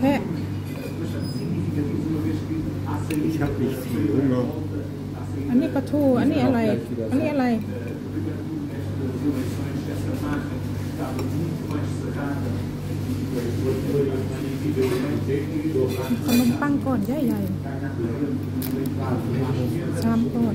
แพะ Ich habe nicht viel Hunger. อันนี้ปลาทู อันนี้อะไร อันนี้อะไร ขนมปังก่อนใหญ่ๆชามก่อน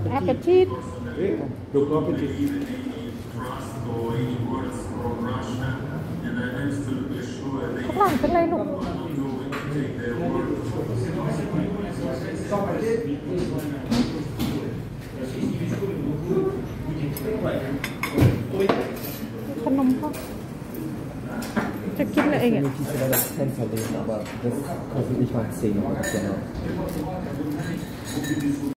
พูดแอปเปิลชีส Look up at it. ข้างหลังเป็นไรลูกขนมพ่อจะกินอะไรเองอะ Definitiv sogar das Fenster legen, aber das kostet nicht mal 10 Euro. Genau.